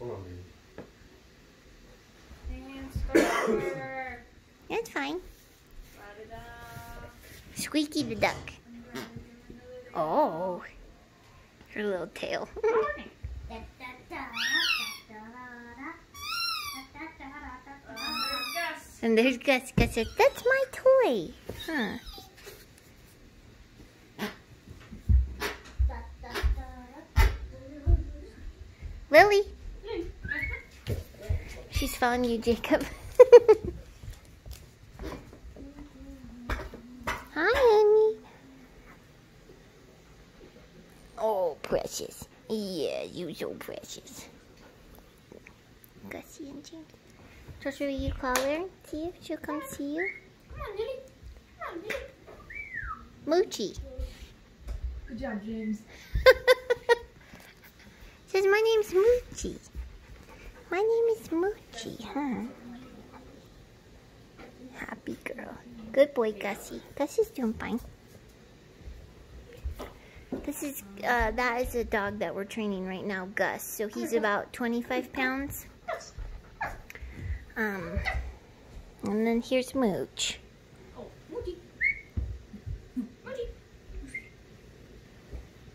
Hold on, baby. That's fine. Squeaky the duck. Oh, her little tail. and there's Gus. Gus says, "That's my toy." Huh. Lily. She's found you, Jacob. Hi, Annie. Oh, precious. Yeah, you so precious. Gussie and James. Joshua, will you call her? See if she'll come see you. Come on, Lily. Come on, Lily. Moochie. Good job, James. Says my name's Moochie. My name is Moochie, huh? Happy girl. Good boy, Gussie. Gussie's doing fine. This is, uh, that is a dog that we're training right now, Gus. So he's about 25 pounds. Um, and then here's Mooch. Oh, Moochie. Moochie.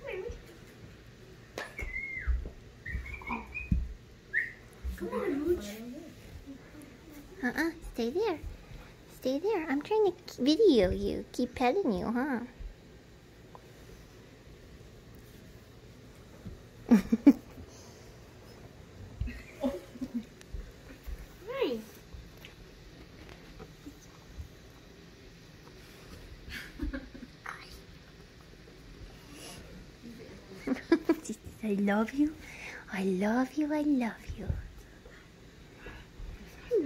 Come here, Moochie. Come on, Mooch. Uh-uh, stay there. Stay there. I'm trying to video you. Keep petting you, huh? I love you. I love you. I love you.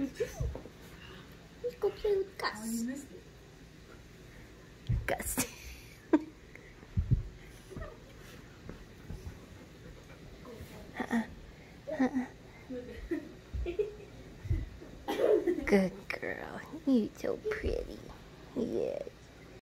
Let's go play with Gus. Gus. Good girl. You're so pretty. Yeah.